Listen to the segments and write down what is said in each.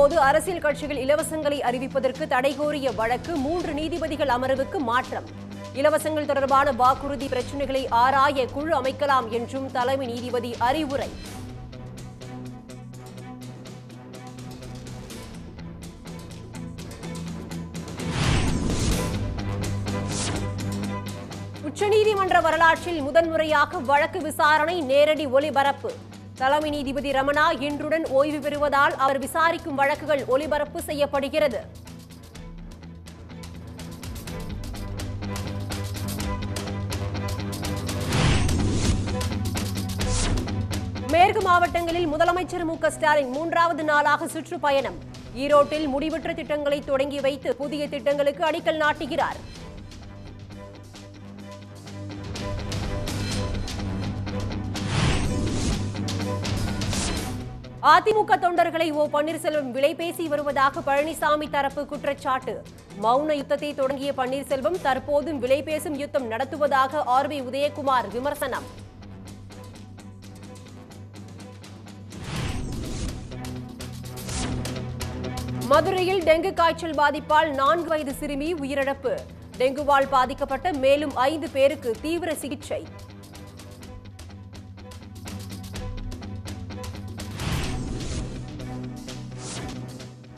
போது அரசியல் கட்சிகள் இலவசங்களை அறிவிப்பதற்கு தடை கோரிய வழக்கு மூன்று நீதிபதிகள் அமர்வுக்கு மாற்றம். இலவசங்கள் தொடர்பான வாக்குறுதி பிரச்சினைகளை ஆராய குழு அமைக்கலாம் என்றும் தலைமை நீதிபதி அறிவுரை. உச்சநீதிமன்ற வரலாற்றில் முதன்முறையாக வழக்கு விசாரணை நேரடி ஒளிபரப்பு. தலைமை நீதிபதி ரமணா இன்றுடன் ஓய்வு பெறுவதால் அவர் விசாரிக்கும் வழக்குகள் ஒளிபரப்பு செய்யப்படுகிறது. மேற்கு மாவட்டங்களில் முதலமைச்சர் மு க ஸ்டாலின் மூன்றாவது நாளாக சுற்றுப்பயணம். ஈரோட்டில் முடிவற்ற திட்டங்களை தொடங்கி வைத்து புதிய திட்டங்களுக்கு அடிக்கல் நாட்டுகிறார். அதிமுக தொண்டர்களை ஓ பன்னீர்செல்வம் விலை பேசி வருவதாக பழனிசாமி தரப்பு குற்றச்சாட்டு. மௌன யுத்தத்தை தொடங்கிய பன்னீர்செல்வம் தற்போதும் விலை பேசும் யுத்தம் நடத்துவதாக ஆர் பி உதயகுமார் விமர்சனம். மதுரையில் டெங்கு காய்ச்சல் பாதிப்பால் நான்கு வயது சிறுமி உயிரிழப்பு. டெங்குவால் பாதிக்கப்பட்ட மேலும் ஐந்து பேருக்கு தீவிர சிகிச்சை.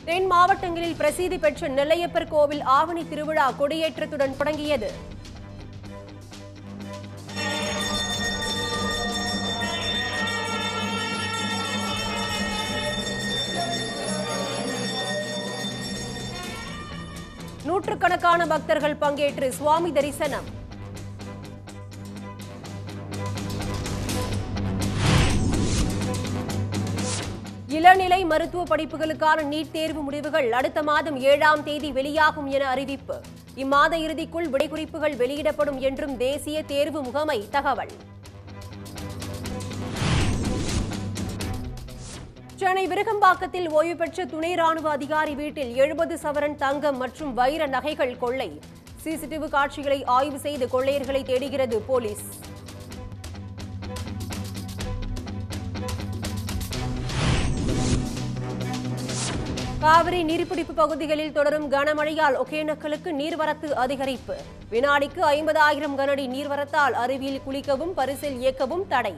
தென் மாவட்டங்களில் பிரசித்தி பெற்ற நெல்லையப்பர் கோவில் ஆவணி திருவிழா கொடியேற்றத்துடன் தொடங்கியது. நூற்றுக்கணக்கான பக்தர்கள் பங்கேற்று சுவாமி தரிசனம். இளநிலை மருத்துவ படிப்புகளுக்கான நீட் தேர்வு முடிவுகள் அடுத்த மாதம் ஏழாம் தேதி வெளியாகும் என அறிவிப்பு. இம்மாத இறுதிக்குள் விடைக்குறிப்புகள் வெளியிடப்படும் என்றும் தேசிய தேர்வு முகமை தகவல். சென்னை விருகம்பாக்கத்தில் ஓய்வு பெற்ற துணை ராணுவ அதிகாரி வீட்டில் எழுபது சவரன் தங்கம் மற்றும் வைர நகைகள் கொள்ளை. சிசிடிவி காட்சிகளை ஆய்வு செய்து கொள்ளையர்களை தேடுகிறது போலீஸ். காவிரி நீர்பிடிப்பு பகுதிகளில் தொடரும் கனமழையால் ஒகேனக்கலுக்கு நீர்வரத்து அதிகரிப்பு. வினாடிக்கு ஐம்பதாயிரம் கனடி நீர்வரத்தால் அருவியில் குளிக்கவும் பரிசில் இயக்கவும் தடை.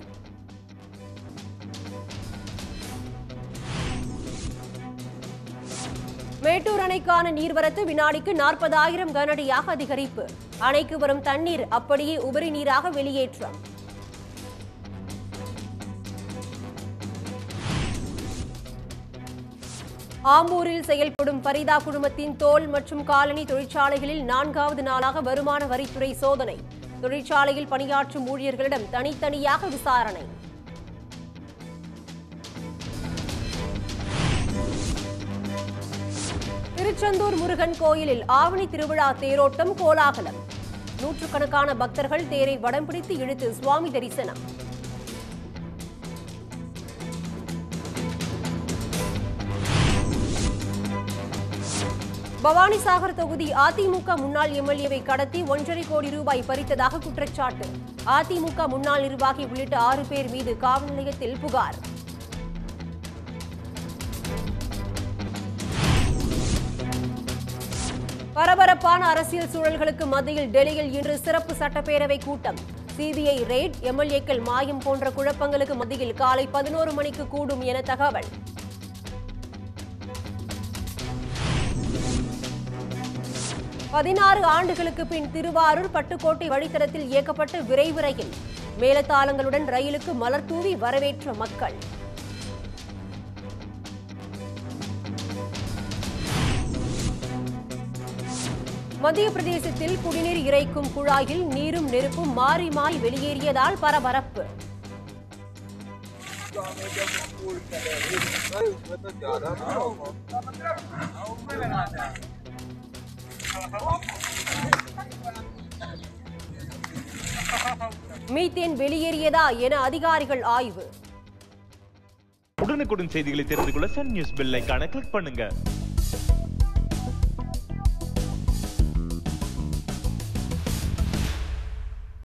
மேட்டூர் அணைக்கான நீர்வரத்து வினாடிக்கு நாற்பதாயிரம் கனடியாக அதிகரிப்பு. அணைக்கு வரும் தண்ணீர் அப்படியே உபரி நீராக வெளியேற்றம். ஆம்பூரில் செயல்படும் பரிதா குழுமத்தின் தோல் மற்றும் காலனி தொழிற்சாலைகளில் நான்காவது நாளாக வருமான வரித்துறை சோதனை. தொழிற்சாலையில் பணியாற்றும் ஊழியர்களிடம் தனித்தனியாக விசாரணை. திருச்செந்தூர் முருகன் கோயிலில் ஆவணி திருவிழா தேரோட்டம் கோலாகலம். நூற்றுக்கணக்கான பக்தர்கள் தேரை வடம் பிடித்து இழுத்து சுவாமி தரிசனம். பவானிசாகர் தொகுதி அதிமுக முன்னாள் எம்எல்ஏவை கடத்தி ஒன்றரை கோடி ரூபாய் பறித்ததாக குற்றச்சாட்டு. அதிமுக முன்னாள் நிர்வாகி உள்ளிட்ட ஆறு பேர் மீது காவல் நிலையத்தில் புகார். பரபரப்பான அரசியல் சூழல்களுக்கு மத்தியில் டெல்லியில் இன்று சிறப்பு சட்டப்பேரவை கூட்டம். சிபிஐ ரெய்ட் எம்எல்ஏக்கள் மாயம் போன்ற குழப்பங்களுக்கு மத்தியில் காலை பதினோரு மணிக்கு கூடும் என தகவல். பதினாறு ஆண்டுகளுக்கு பின் திருவாரூர் பட்டுக்கோட்டை வழித்தடத்தில் இயக்கப்பட்ட விரைவு ரயில். மேலத்தாளங்களுடன் ரயிலுக்கு மலர் தூவி வரவேற்ற மக்கள். மத்திய பிரதேசத்தில் குடிநீர் இறைக்கும் குழாயில் நீரும் நெருப்பும் மாறி மாறி வெளியேறியதால் பரபரப்பு. மீத்தேன் வெளியேறியதா என அதிகாரிகள் ஆய்வு. உடனுக்குடன் செய்திகளை தெரிந்து கொள்ள சன் நியூஸ் பில்லைக்கான கிளிக் பண்ணுங்க.